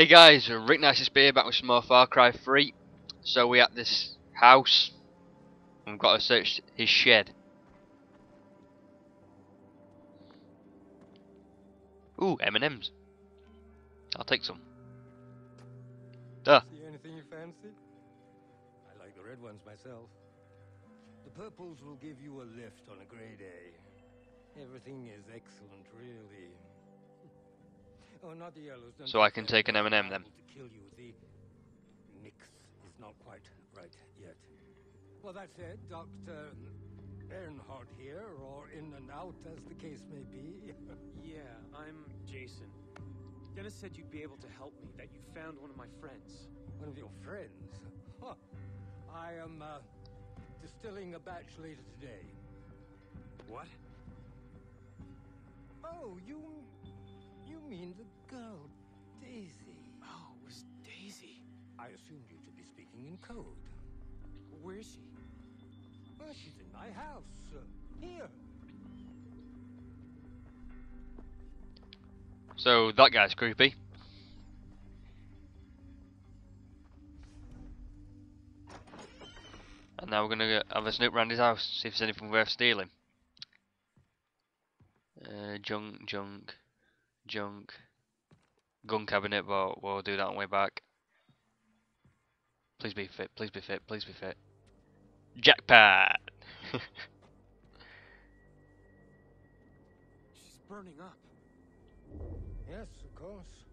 Hey guys, uh, Rick Nice Spear back with some more Far Cry 3. So we at this house. We've got to search his shed. Ooh, M&M's. I'll take some. Duh. See anything you fancy? I like the red ones myself. The purples will give you a lift on a grey day. Everything is excellent, really. Oh, not the yellows. don't So I can take an M&M then? To kill you. The mix is not quite right yet. Well, that said, Dr. Earnhardt here, or in and out as the case may be. Yeah, I'm Jason. Dennis said you'd be able to help me, that you found one of my friends. One of your friends? Huh. I am uh, distilling a batch later today. What? Oh, you. You mean the girl, Daisy? Oh, it was Daisy. I assumed you to be speaking in code. Where is she? Well, she's in my house. Uh, here. So that guy's creepy. And now we're gonna have a snoop around his house, see if there's anything worth stealing. Uh, junk, junk, junk. Gun cabinet, but we'll do that on the way back. Please be fit, please be fit, please be fit. Jackpot! She's burning up. Yes, of course.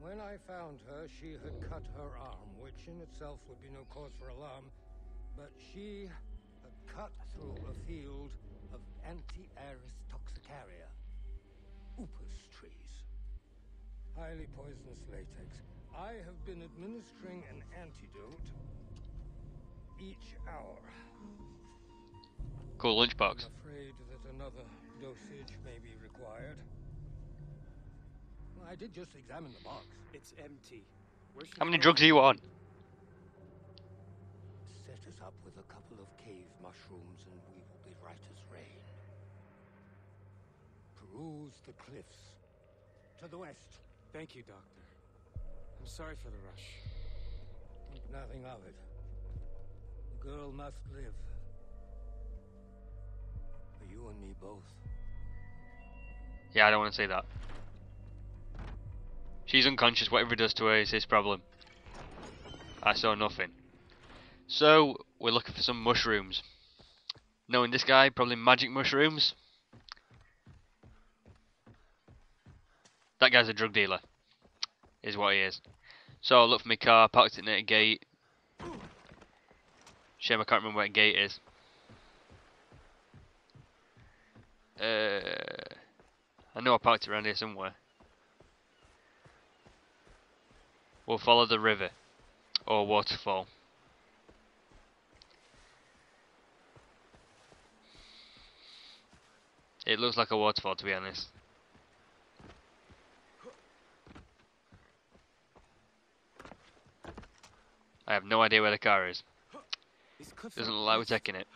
When I found her, she had cut her arm, which in itself would be no cause for alarm. But she had cut through a field of Antiaris toxicaria. Highly poisonous latex. I have been administering an antidote each hour. Cool lunchbox. I'm afraid that another dosage may be required. I did just examine the box. It's empty. How many drugs are you on? Set us up with a couple of cave mushrooms and we will be right as rain. Peruse the cliffs. To the west. Thank you, Doctor. I'm sorry for the rush. Think nothing of it. The girl must live. For you and me both. Yeah, I don't want to say that. She's unconscious, whatever he does to her is his problem. I saw nothing. So, we're looking for some mushrooms. Knowing this guy, probably magic mushrooms. That guy's a drug dealer. Is what he is. So I looked for my car, parked it near a gate. Shame I can't remember where a gate is. Uh, I know I parked it around here somewhere. We'll follow the river or waterfall. It looks like a waterfall to be honest. I have no idea where the car is. These cliffs Doesn't are look like we're taking it.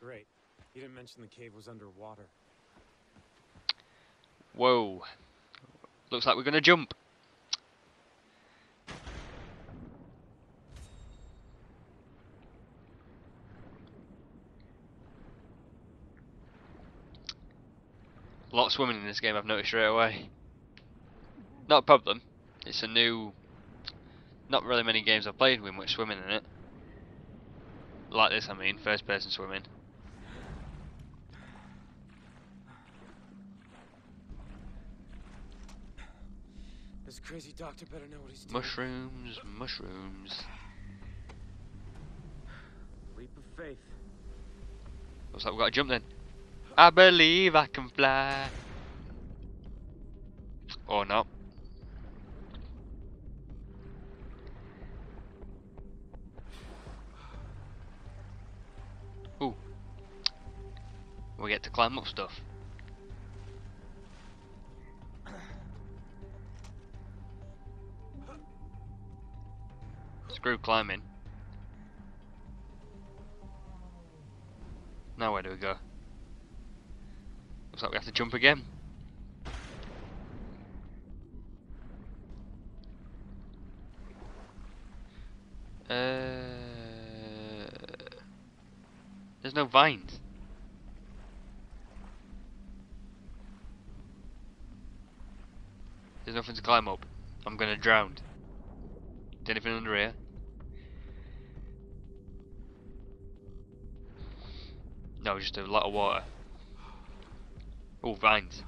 Great. You didn't mention the cave was underwater. Whoa. Looks like we're gonna jump. A lot of swimming in this game I've noticed straight away. Not a problem. It's a new not really many games I've played with much swimming in it. Like this I mean, first person swimming. This crazy doctor better know what he's doing. Mushrooms, mushrooms. Leap of faith. Looks like we've got to jump then. I believe I can fly. Or not. we get to climb up stuff. Screw climbing. Now where do we go? Looks like we have to jump again. Uh, there's no vines. Nothing to climb up. I'm gonna drown. Anything under here? No, just a lot of water. Oh, vines.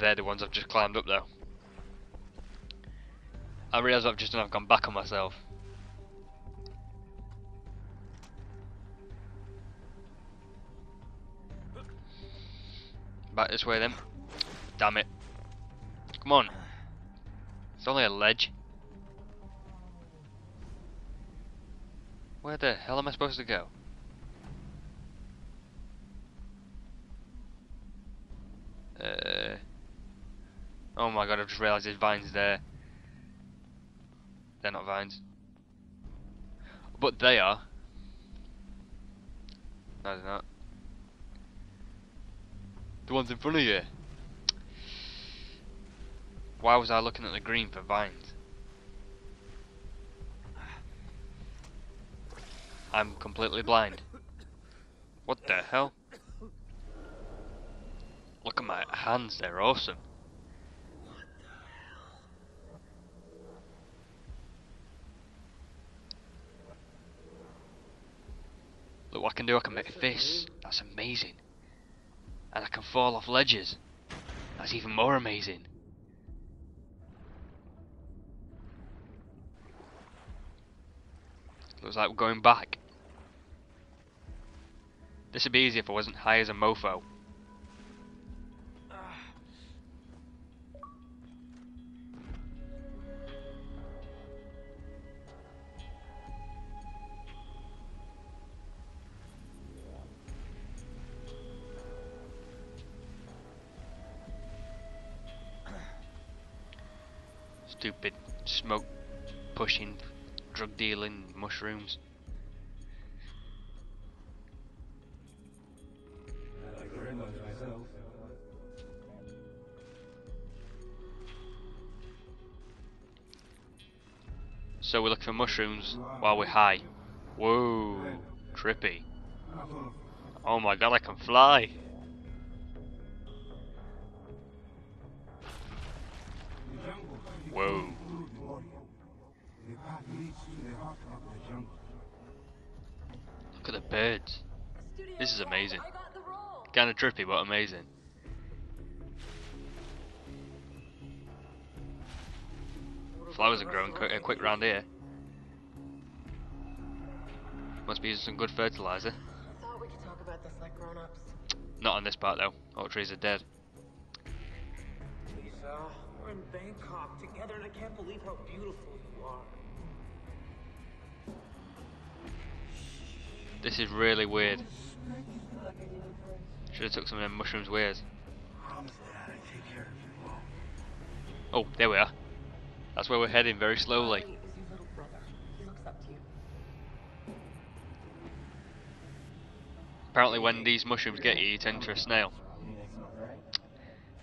They're the ones I've just climbed up though. I realise I've just done, I've gone back on myself. Back this way then. Damn it. Come on. It's only a ledge. Where the hell am I supposed to go? Uh, oh my god, I've just realised there's vines there. They're not vines. But they are. No, they're not. The ones in front of you. Why was I looking at the green for vines? I'm completely blind. What the hell? Look at my hands, they're awesome. Look what I can do, I can make fists. That's amazing. And I can fall off ledges. That's even more amazing. Looks like we're going back. This would be easy if I wasn't high as a mofo. Stupid smoke pushing, drug dealing mushrooms. So we look for mushrooms while we're high. Whoa, trippy. Oh my god, I can fly. Birds. This is amazing. Kinda trippy, but amazing. Flowers are growing quick, uh, quick round here. Must be using some good fertilizer. Not on this part though. All trees are dead. Liza, we're in Bangkok together, and I can't believe how beautiful you are. This is really weird. Should have took some of them mushrooms weirds. Oh, there we are. That's where we're heading very slowly. He is your little brother. He looks up to you. Apparently when these mushrooms get you, you turn into a snail.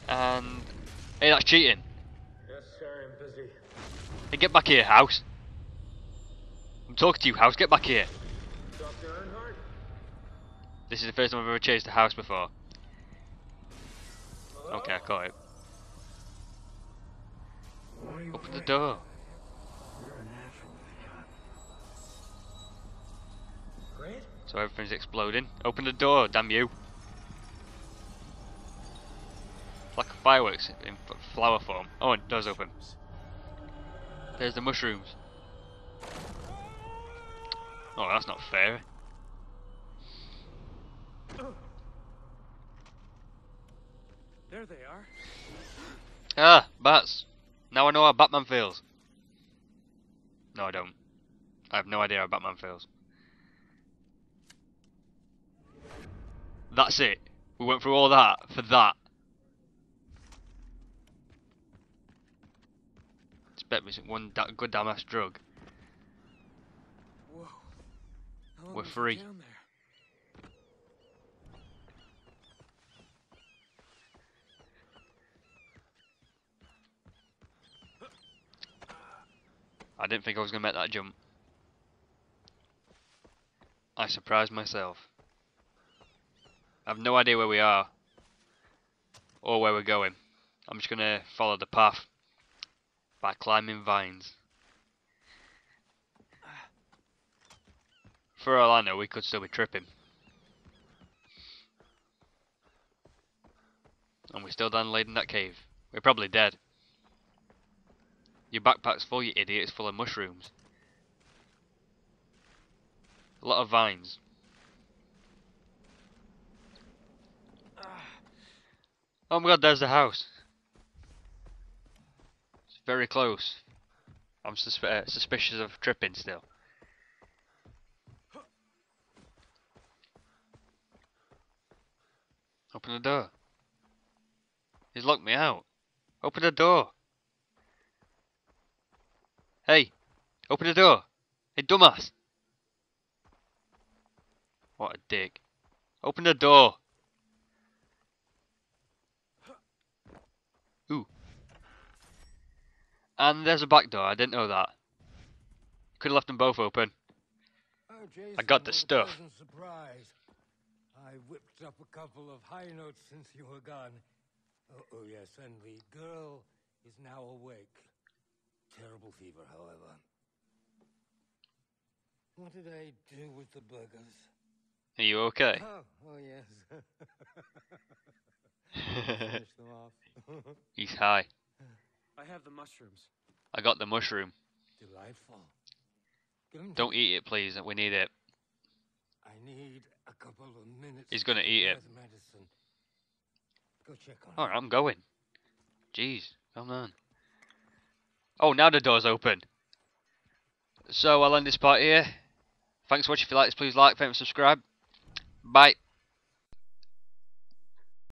And... Hey, that's cheating. Yes, sir, I'm busy. Hey, get back here, House. I'm talking to you, House. Get back here. This is the first time I've ever chased a house before. Okay, I caught it. Open the door. So everything's exploding. Open the door, damn you. Like fireworks in flower form. Oh, it does open. There's the mushrooms. Oh, that's not fair. There they are. Ah, bats. Now I know how Batman feels. No, I don't. I have no idea how Batman feels. That's it. We went through all that for that. Expect me some one da- good damn ass drug. Whoa. We're free. Didn't think I was gonna make that jump. I surprised myself. I have no idea where we are. Or where we're going. I'm just gonna follow the path. By climbing vines. For all I know, we could still be tripping. And we're still down laid in that cave. We're probably dead. Your backpack's full, you idiot. It's full of mushrooms. A lot of vines. Oh my god, there's the house. It's very close. I'm susp uh, suspicious of tripping still. Open the door. He's locked me out. Open the door. Hey, open the door. Hey, dumbass. What a dick. Open the door. Ooh. And there's a back door. I didn't know that. Could have left them both open. Oh, Jason, I got the stuff. Uh, surprise. I whipped up a couple of high notes since you were gone. Oh, oh, yes, and the girl is now awake. Terrible fever, however. What did I do with the burgers? Are you okay? Oh, oh yes. Finish them off. He's high. I have the mushrooms. I got the mushroom. Delightful. Give 'em to Don't eat it, please. We need it. I need a couple of minutes. He's gonna to eat it. medicine. Go check on Alright, her. I'm going. Jeez, come on. Oh, now the door's open. So I'll end this part here. Thanks for watching. If you like this, please like, and subscribe. Bye.